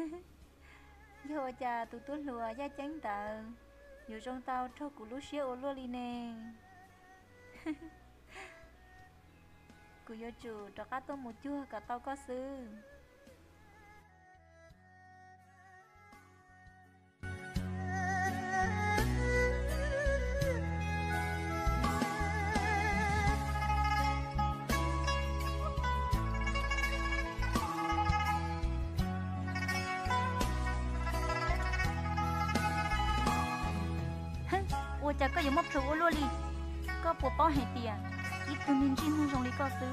giờ cha tu tu lùa ra chánh tờ nhiều trong tao cho cụ lú xíu ô lô li nè cụ vô chủ cho cá tôm một chua cả tao có sư ủa có giống mốc thủ luôn đi có bộ bao hệ tiền ít từ mình chỉ mua dùng đi có sư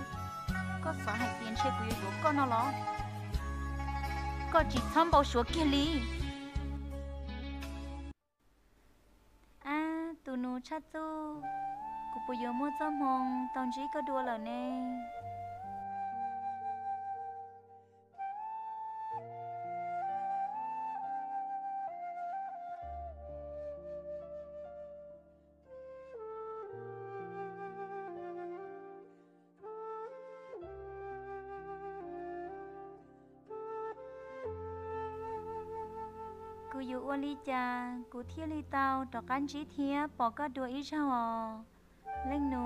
có sợ hệ tiền chơi của yếu nó lo có chỉ thăm bao số kia đi à tụi nó chắc tu cụ bây giờ mua cho mong tao chỉ có đua là nè กูอยู่อ้วนลีจากูเที่ยวลีเตาดอกกันจีเทียปอกก็ดัวอีชาวเล่งนู